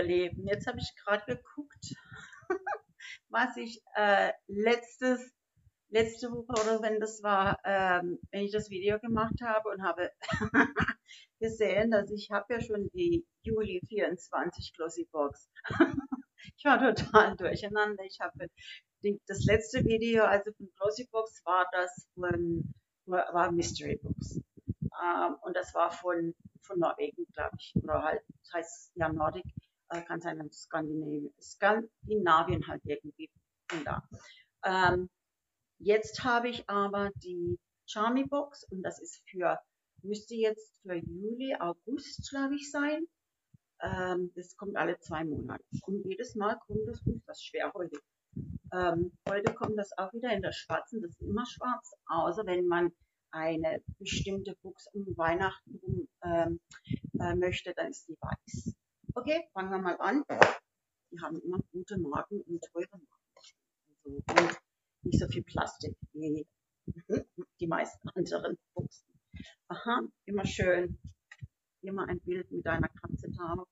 ihr Lieben, jetzt habe ich gerade geguckt, was ich äh, letztes, letzte Woche oder wenn das war, ähm, wenn ich das Video gemacht habe und habe gesehen, dass ich habe ja schon die Juli 24 Glossy Box. ich war total durcheinander. Ich habe das letzte Video, also von Glossy Box, war das von, war Mystery Box. Ähm, und das war von, von Norwegen, glaube ich. Oder halt, das heißt ja Nordic, äh, kann sein, Skandinavien, Skandinavien halt irgendwie von da. Ähm, jetzt habe ich aber die Charmy Box und das ist für, müsste jetzt für Juli, August, glaube ich, sein. Ähm, das kommt alle zwei Monate. Und jedes Mal kommt das, uh, das schwer heute. Ähm, heute kommt das auch wieder in der schwarzen, das ist immer schwarz, außer wenn man eine bestimmte Box um Weihnachten rum ähm, äh, möchte, dann ist die weiß. Okay, fangen wir mal an. Die haben immer gute Marken und teure Marken. Also, und nicht so viel Plastik wie die meisten anderen Boxen. Aha, immer schön. Immer ein Bild mit einer Katze da.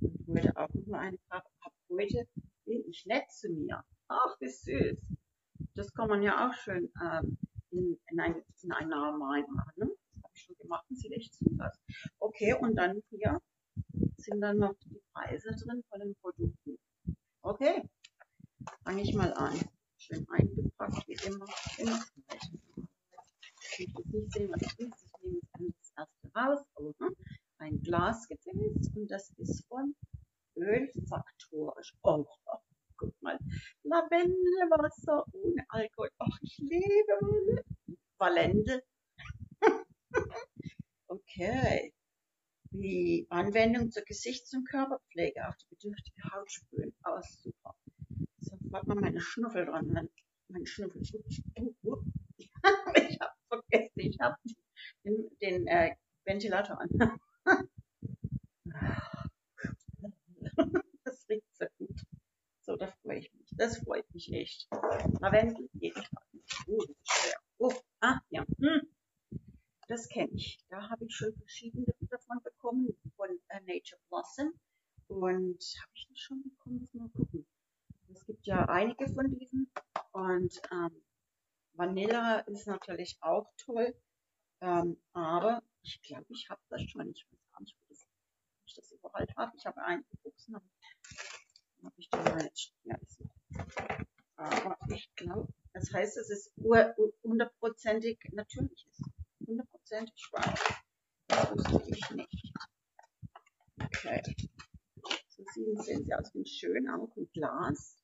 Und heute auch nur eine Katze. Heute bin ich nett zu mir. Ach, wie süß. Das kann man ja auch schön ähm, in, in, ein, in einen Namen reinmachen. Ne? Das habe ich schon gemacht und sieht echt süß. Okay, und dann hier sind dann noch die Preise drin von den Produkten. Okay, fange ich mal an. Schön eingepackt, wie immer. Immer gleich. Ich kann nicht sehen, was das ist. Ich nehme jetzt das erste raus. Oh, hm? Ein Glasgefäß und das ist von Ölfaktorisch. Oh, oh, guck mal. Lavendelwasser ohne Alkohol. Ach, ich liebe Valente. okay. Die Anwendung zur Gesichts- und Körperpflege auf die bedürftige Haut sprühen. Oh, super. So, warte mal meine Schnuffel dran. Mein Schnuffel. ich habe vergessen, ich habe den, den äh, Ventilator an. das riecht so gut. So, da freue ich mich. Das freut mich echt. Lavendel jeden Tag. Oh, das ist schwer. Oh, ah, ja. Hm. Das kenne ich. Da habe ich schon verschiedene bekommen, von äh, Nature Blossom. Und habe ich das schon bekommen? Mal gucken. Es gibt ja einige von diesen. Und ähm, Vanilla ist natürlich auch toll. Ähm, aber ich glaube, ich habe das schon. Ich weiß gar nicht, wo das, ich das überall habe. Ich habe einige Buchsen. Dann habe ich den mal jetzt. Ja, ist aber ich glaube, das heißt, es ist hundertprozentig natürlich ist. Hundertprozentig schwarz. Das wusste ich nicht. Okay. So sehen, sehen sie aus wie schön auch im Glas.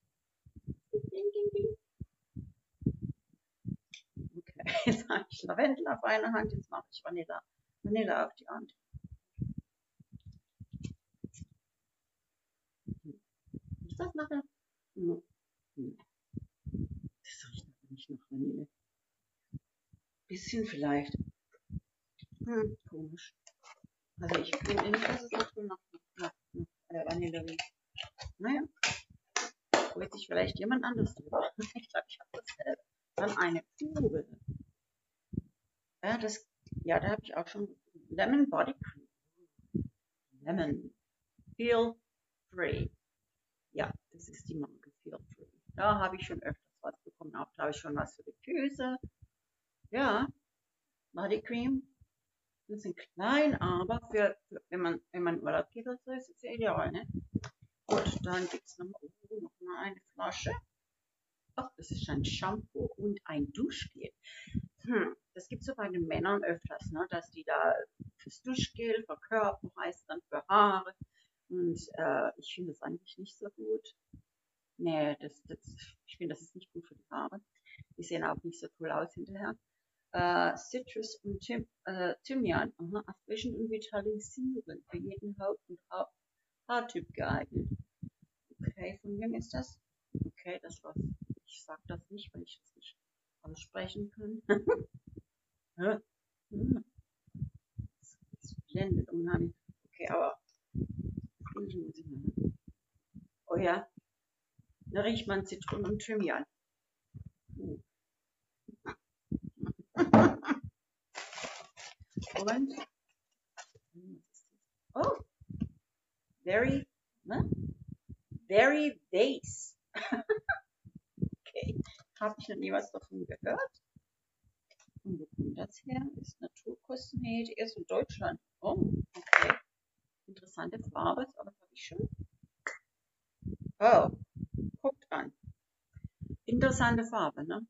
Okay, jetzt habe ich Lavendel auf einer Hand, jetzt mache ich Vanilla, Vanilla auf die andere. Ist das nachher? Hm. Hm. Das riecht aber nicht nach Vanille. Bisschen vielleicht. Hm, komisch. Also ich finde nicht, dass es nach, nach, nach, äh, Vanille riecht. Naja. Freut sich vielleicht jemand anders drüber. Ich glaube, ich habe dasselbe. Dann eine Kugel. Ja, das, ja, da habe ich auch schon Lemon Body Cream. Lemon. Feel free. Ja, das ist die Marke Feel free. Da habe ich schon öfters was bekommen. Auch glaube ich schon was für die Füße. Ja, Body Cream. Sind klein, aber für, für, wenn man wenn man Urlaub geht, oder so, ist es ja ideal, ne? Gut, dann gibt es noch, oh, noch mal eine Flasche. Ach, das ist ein Shampoo und ein Duschgel. Hm, das gibt es so bei den Männern öfters, ne, dass die da fürs Duschgel, für Körper, heißt dann für Haare. Und äh, ich finde das eigentlich nicht so gut. Nee, das, das, ich finde, das ist nicht gut für die Haare. Die sehen auch nicht so cool aus hinterher. Äh, Citrus und Tim, äh, Thymian, aha, erfrischend und vitalisierend, für jeden Haut- und ha Haartyp geeignet. Okay, von wem ist das? Okay, das war's. Ich sag das nicht, weil ich das nicht aussprechen kann. ja. hm. Das blendet unheimlich. Okay, aber Oh ja, da riecht man Zitronen und Thymian. Und oh, very, Very Base. okay, habe ich noch nie was davon gehört. Und wo kommt das her? Ist Naturkosmetik, ist in Deutschland. Oh, okay. Interessante Farbe, aber habe ich schon. Oh, guckt an. Interessante Farbe, ne?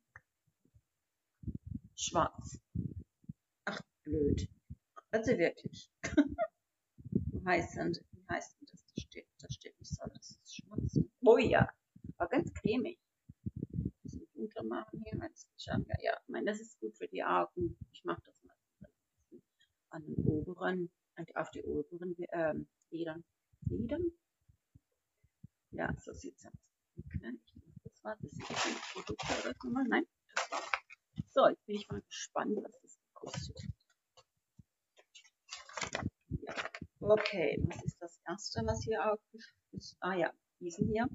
Schwarz. Ach, blöd. Also wirklich. wie heißt denn, heißt denn das? Das steht, das steht nicht so, das ist schwarz. Oh ja, war ganz cremig. Bisschen dunkler machen hier, als ja, ja, ich meine, das ist gut für die Augen. Ich mache das mal an den oberen, auf die oberen ähm, Lidern. Lidern? Ja, so sieht's aus. Okay, das war das ist Produkte oder. Nein, das war's. So, jetzt bin ich mal gespannt, was das kostet. Ja. Okay, was ist das erste, was hier aufgeschrieben ist? Ah ja, diesen hier.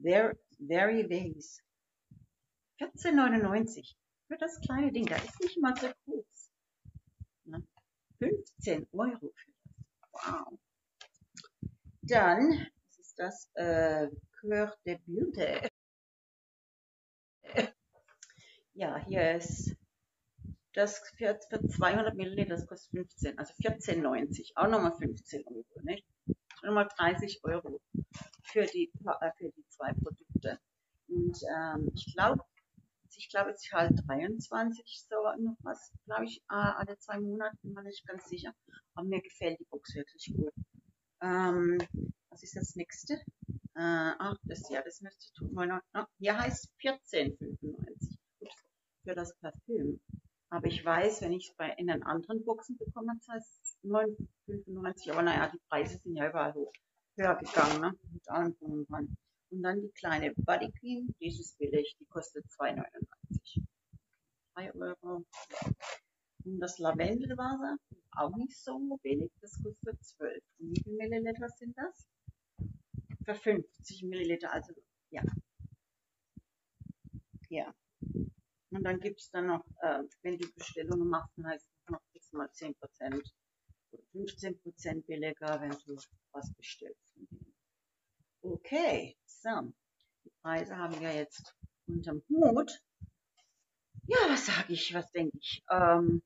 Very, very Vase. 14,99 für das kleine Ding. Da ist nicht mal so groß. 15 Euro für das. Wow. Dann, was ist das? Äh, Coeur de Beauté. Ja, hier ist das für, für 200 Milliliter, das kostet 15, also 14,90. Auch nochmal 15 Euro, nicht? Nochmal 30 Euro für die, äh, für die zwei Produkte. Und ähm, ich glaube, ich glaube, ich halt 23 so noch was, glaube ich, äh, alle zwei Monate, bin mir nicht ganz sicher. Aber mir gefällt die Box wirklich gut. Ähm, was ist das nächste? Äh, ach, das ja, das müsste ich tun. Ah, hier heißt 14,95 für das Parfüm. Aber ich weiß, wenn ich es bei in den anderen Boxen bekomme, das heißt 9,95. Aber naja, die Preise sind ja überall hoch höher gegangen, ne? Mit allem drum und dran. Und dann die kleine Body Cream, die ist billig, die kostet 2,99. 3 Euro. Und das Lavendelwasser, auch nicht so billig, das kostet 12. Und wie viele Milliliter sind das? Für 50 Milliliter, also ja. Ja. Und dann gibt es dann noch, äh, wenn du Bestellungen machst, dann heißt es noch bis mal 10% oder 15% billiger, wenn du was bestellst. Okay, so. Die Preise haben wir jetzt unterm Hut. Ja, was sage ich, was denke ich? Ähm,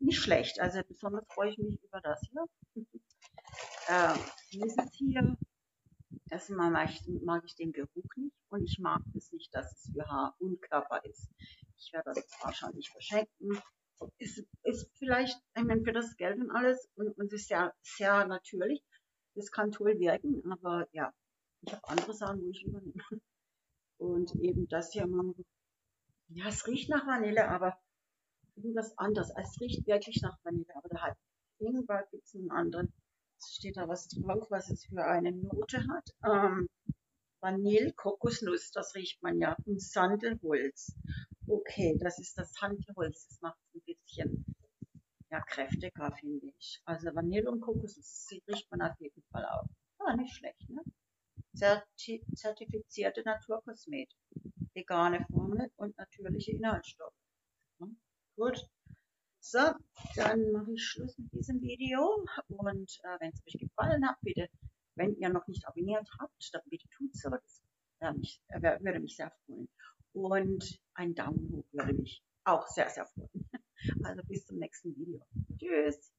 nicht schlecht. Also besonders freue ich mich über das hier. ähm, dieses hier, erstmal mag ich, mag ich den Geruch nicht und ich mag es nicht, dass es für Haar und Körper ist. Ich werde das wahrscheinlich verschenken. Ist, ist vielleicht, ich meine, für das Geld und alles und, und ist ja sehr natürlich. Das kann toll wirken, aber ja, ich habe andere Sachen, wo ich übernehme. Und eben das hier, ja, es riecht nach Vanille, aber irgendwas anderes. Es riecht wirklich nach Vanille, aber da hat irgendwann gibt es einen anderen. Steht da was drauf, was es für eine Note hat. Ähm, Vanille, Kokosnuss, das riecht man ja. Und Sandelholz. Okay, das ist das Sandelholz. Das macht ein bisschen ja, kräftiger, finde ich. Also Vanille und Kokosnuss, riecht man auf jeden Fall auch. Ah, nicht schlecht, ne? Zerti zertifizierte Naturkosmetik, vegane Formel und natürliche Inhaltsstoffe. Ne? Gut. So, dann mache ich Schluss mit diesem Video und äh, wenn es euch gefallen hat, bitte, wenn ihr noch nicht abonniert habt, dann bitte tut so, das äh, mich, würde mich sehr freuen. Und ein Daumen hoch würde mich auch sehr, sehr freuen. Also bis zum nächsten Video. Tschüss.